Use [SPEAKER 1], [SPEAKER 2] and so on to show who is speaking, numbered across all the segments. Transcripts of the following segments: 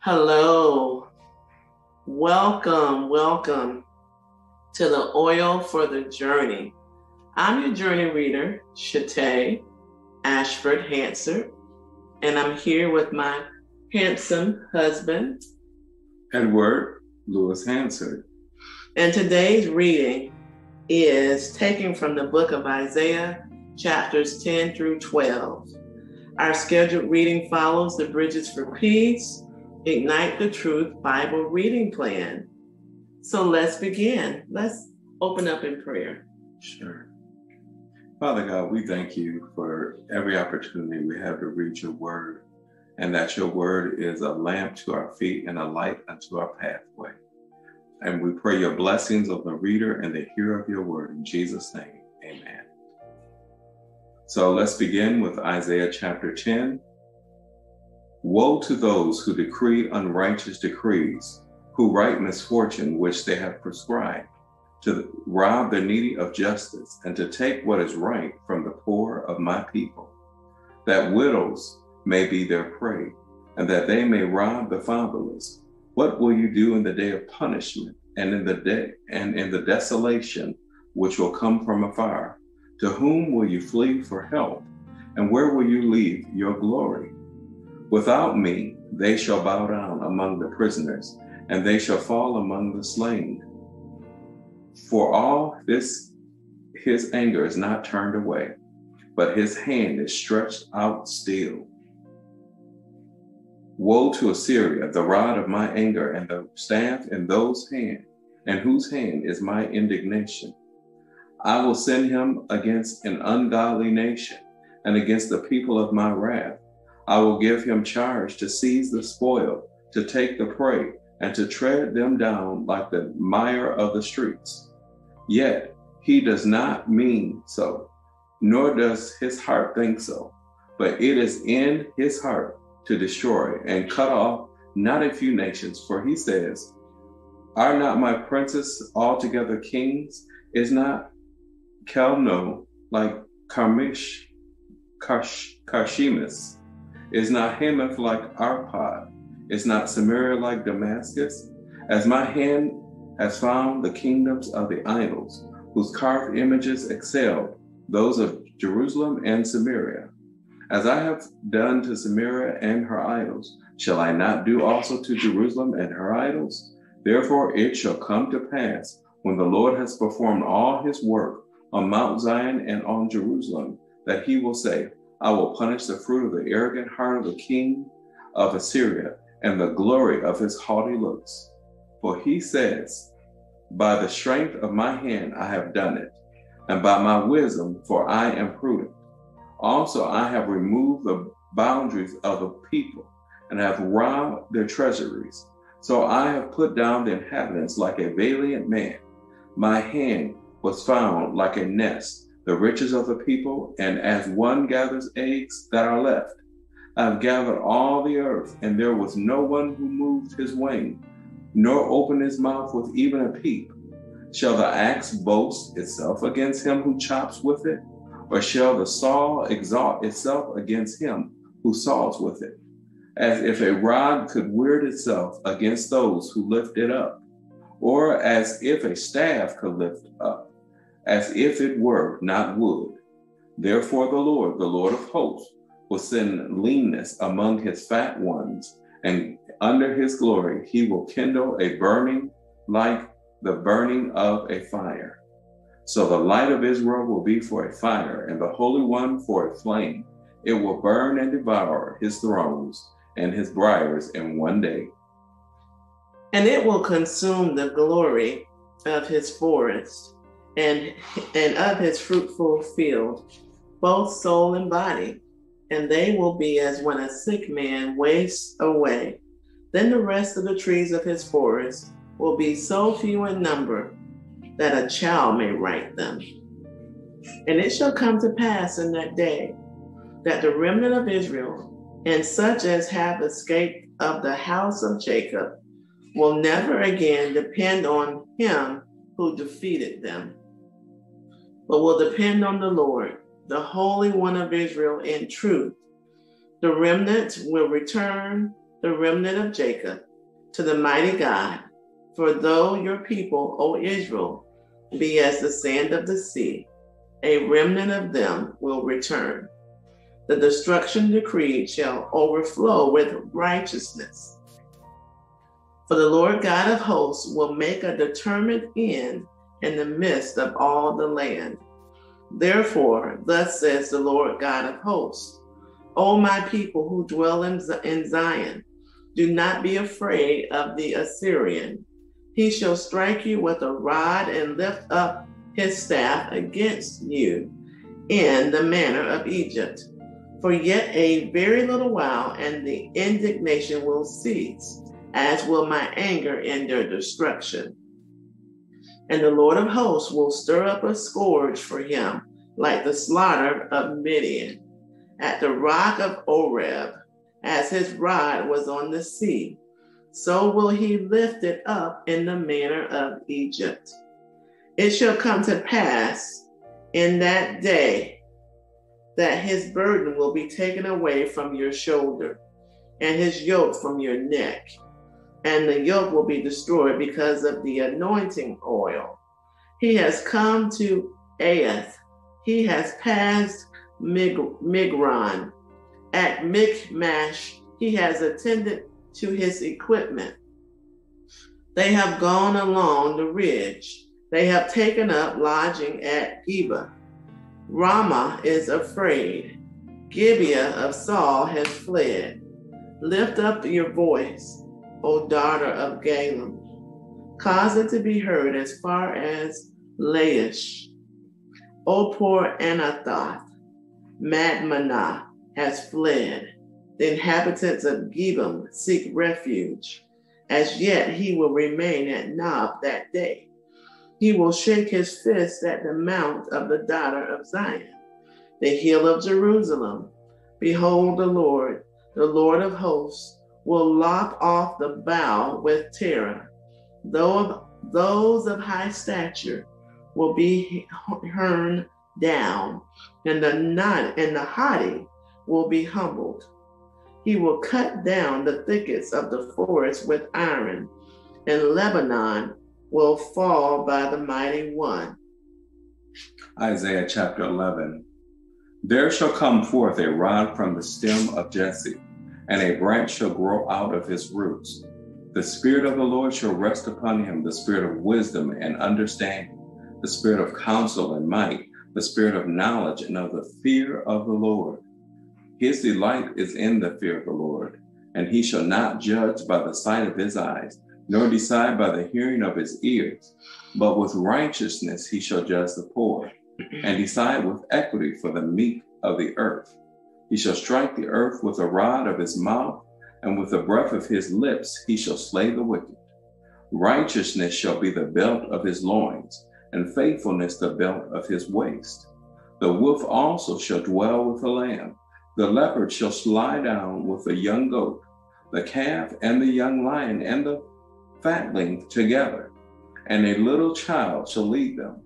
[SPEAKER 1] Hello. Welcome, welcome to the Oil for the Journey. I'm your journey reader, Shate Ashford Hansard, and I'm here with my handsome husband,
[SPEAKER 2] Edward Lewis Hansard.
[SPEAKER 1] And today's reading is taken from the book of Isaiah, chapters 10 through 12. Our scheduled reading follows the Bridges for Peace Ignite the Truth Bible reading plan. So let's begin. Let's open up in prayer.
[SPEAKER 2] Sure. Father God, we thank you for every opportunity we have to read your word, and that your word is a lamp to our feet and a light unto our pathway. And we pray your blessings of the reader and the hearer of your word. In Jesus' name, amen. So let's begin with Isaiah chapter 10. Woe to those who decree unrighteous decrees, who write misfortune which they have prescribed, to rob the needy of justice, and to take what is right from the poor of my people, that widows may be their prey, and that they may rob the fatherless. What will you do in the day of punishment, and in the day and in the desolation which will come from afar? To whom will you flee for help? And where will you leave your glory? Without me, they shall bow down among the prisoners, and they shall fall among the slain. For all this, his anger is not turned away, but his hand is stretched out still. Woe to Assyria, the rod of my anger, and the staff in those hand, and whose hand is my indignation. I will send him against an ungodly nation, and against the people of my wrath I will give him charge to seize the spoil, to take the prey, and to tread them down like the mire of the streets. Yet he does not mean so, nor does his heart think so, but it is in his heart to destroy and cut off not a few nations, for he says, Are not my princes altogether kings? Is not Calno like Carmish, Karsh? Is not Hamath like Arpad? Is not Samaria like Damascus? As my hand has found the kingdoms of the idols, whose carved images excel those of Jerusalem and Samaria. As I have done to Samaria and her idols, shall I not do also to Jerusalem and her idols? Therefore it shall come to pass, when the Lord has performed all his work on Mount Zion and on Jerusalem, that he will say, I will punish the fruit of the arrogant heart of the king of Assyria and the glory of his haughty looks. For he says, By the strength of my hand I have done it, and by my wisdom, for I am prudent. Also I have removed the boundaries of the people and have robbed their treasuries. So I have put down the inhabitants like a valiant man. My hand was found like a nest the riches of the people, and as one gathers eggs that are left. I have gathered all the earth, and there was no one who moved his wing, nor opened his mouth with even a peep. Shall the axe boast itself against him who chops with it? Or shall the saw exalt itself against him who saws with it? As if a rod could weird itself against those who lift it up, or as if a staff could lift up as if it were not wood. Therefore, the Lord, the Lord of hosts, will send leanness among his fat ones, and under his glory he will kindle a burning like the burning of a fire. So the light of Israel will be for a fire, and the Holy One for a flame. It will burn and devour his thrones and his briars in one day.
[SPEAKER 1] And it will consume the glory of his forest and, and of his fruitful field, both soul and body, and they will be as when a sick man wastes away. Then the rest of the trees of his forest will be so few in number that a child may write them. And it shall come to pass in that day that the remnant of Israel and such as have escaped of the house of Jacob will never again depend on him who defeated them but will depend on the Lord, the Holy One of Israel, in truth. The remnant will return the remnant of Jacob, to the mighty God. For though your people, O Israel, be as the sand of the sea, a remnant of them will return. The destruction decreed shall overflow with righteousness. For the Lord God of hosts will make a determined end in the midst of all the land. Therefore, thus says the Lord God of hosts O my people who dwell in, Zion, do not be afraid of the Assyrian. He shall strike you with a rod and lift up his staff against you in the manner of Egypt. For yet a very little while, and the indignation will cease, as will my anger and their destruction. And the Lord of hosts will stir up a scourge for him, like the slaughter of Midian, at the rock of Oreb, as his rod was on the sea. So will he lift it up in the manner of Egypt. It shall come to pass in that day that his burden will be taken away from your shoulder, and his yoke from your neck and the yoke will be destroyed because of the anointing oil. He has come to Aiath. He has passed Mig- Migron. At Michmash, he has attended to his equipment. They have gone along the ridge. They have taken up lodging at Geba. Ramah is afraid. Gibeah of Saul has fled. Lift up your voice O daughter of Gallim. Cause it to be heard as far as Laish. O poor Anathoth, Madmenah has fled. The inhabitants of Gebim seek refuge. As yet he will remain at Nob that day. He will shake his fist at the mount of the daughter of Zion, the hill of Jerusalem. Behold the Lord, the Lord of hosts, will lop off the bow with terror. Though those of high stature will be hewn down, and the not and the haughty will be humbled. He will cut down the thickets of the forest with iron, and Lebanon will fall by the mighty one.
[SPEAKER 2] Isaiah chapter 11. There shall come forth a rod from the stem of Jesse and a branch shall grow out of his roots. The Spirit of the Lord shall rest upon him the Spirit of wisdom and understanding, the Spirit of counsel and might, the Spirit of knowledge and of the fear of the Lord. His delight is in the fear of the Lord, and he shall not judge by the sight of his eyes, nor decide by the hearing of his ears, but with righteousness he shall judge the poor, and decide with equity for the meek of the earth. He shall strike the earth with a rod of his mouth, and with the breath of his lips he shall slay the wicked. Righteousness shall be the belt of his loins, and faithfulness the belt of his waist. The wolf also shall dwell with the lamb. The leopard shall lie down with the young goat, the calf and the young lion and the fatling together, and a little child shall lead them.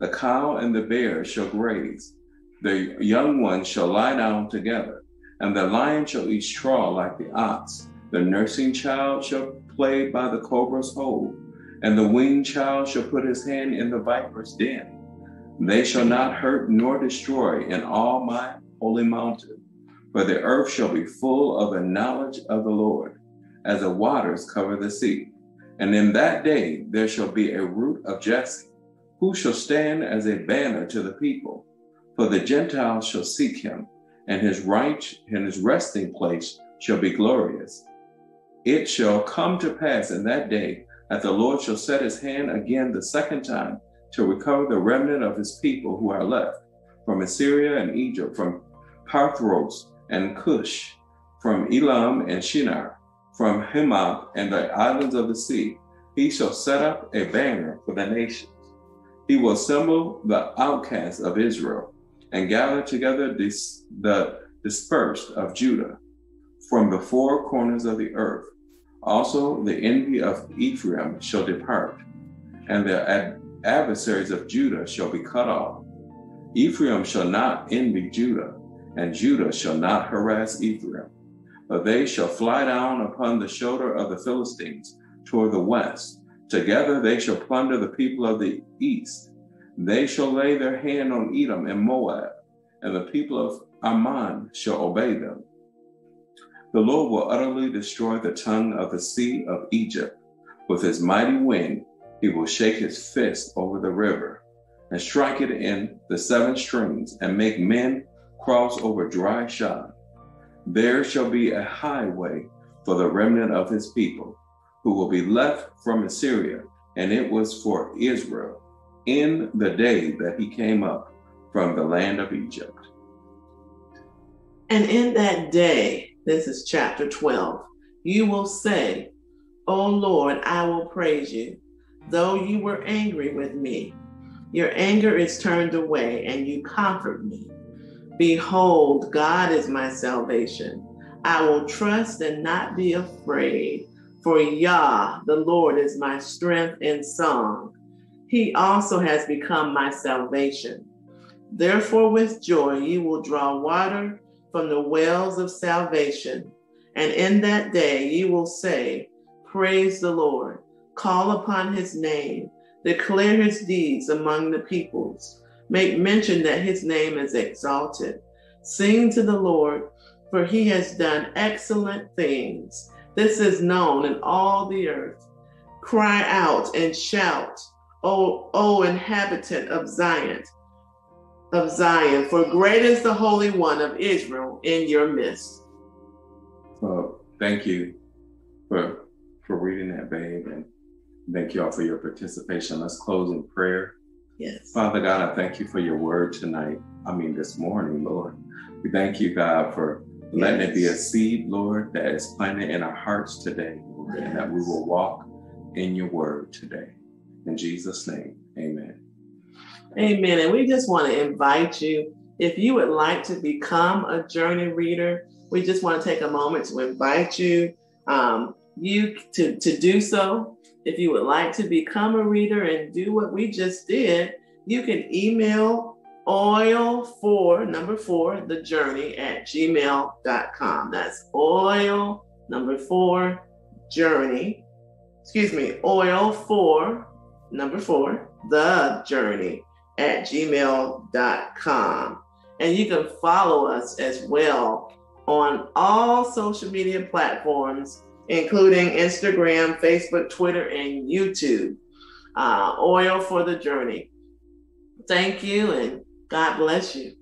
[SPEAKER 2] The cow and the bear shall graze the young ones shall lie down together, and the lion shall eat straw like the ox. The nursing child shall play by the cobra's hole, and the weaned child shall put his hand in the viper's den. They shall not hurt nor destroy in all my holy mountain, for the earth shall be full of the knowledge of the Lord, as the waters cover the sea. And in that day there shall be a root of Jesse, who shall stand as a banner to the people. For the Gentiles shall seek him, and his right and his resting place shall be glorious. It shall come to pass in that day that the Lord shall set his hand again the second time to recover the remnant of his people who are left from Assyria and Egypt, from Pathros and Cush, from Elam and Shinar, from Hamath and the islands of the sea. He shall set up a banner for the nations. He will assemble the outcasts of Israel and gather together the dispersed of Judah from the four corners of the earth. Also, the envy of Ephraim shall depart, and the ad- adversaries of Judah shall be cut off. Ephraim shall not envy Judah, and Judah shall not harass Ephraim. But they shall fly down upon the shoulder of the Philistines toward the west. Together they shall plunder the people of the east. They shall lay their hand on Edom and Moab, and the people of Ammon shall obey them. The Lord will utterly destroy the tongue of the sea of Egypt. With his mighty wind, he will shake his fist over the river and strike it in the seven streams and make men cross over dry shod. There shall be a highway for the remnant of his people, who will be left from Assyria, and it was for Israel in the day that he came up from the land of Egypt.
[SPEAKER 1] And in that day, this is chapter 12, you will say, O Lord, I will praise you, though you were angry with me. Your anger is turned away, and you comfort me. Behold, God is my salvation. I will trust and not be afraid, for Yah, the Lord, is my strength and song. He also has become my salvation. Therefore, with joy, you will draw water from the wells of salvation. And in that day, you will say, Praise the Lord, call upon his name, declare his deeds among the peoples, make mention that his name is exalted. Sing to the Lord, for he has done excellent things. This is known in all the earth. Cry out and shout O, o inhabitant of Zion, of Zion, for great is the Holy One of Israel in your midst.
[SPEAKER 2] Well, thank you for for reading that, babe, and thank you all for your participation. Let's close in prayer.
[SPEAKER 1] Yes.
[SPEAKER 2] Father God, I thank you for your word tonight. I mean, this morning, Lord. We thank you, God, for letting yes. it be a seed, Lord, that is planted in our hearts today, Lord, yes. and that we will walk in your word today. In Jesus' name, amen.
[SPEAKER 1] Amen. And we just want to invite you, if you would like to become a journey reader, we just want to take a moment to invite you, um, you to, to do so. If you would like to become a reader and do what we just did, you can email oil for number four, the journey at gmail.com. That's oil number four, journey. Excuse me, oil for number four, the journey at gmail.com. And you can follow us as well on all social media platforms, including Instagram, Facebook, Twitter, and YouTube. Uh, oil for the journey. Thank you, and God bless you.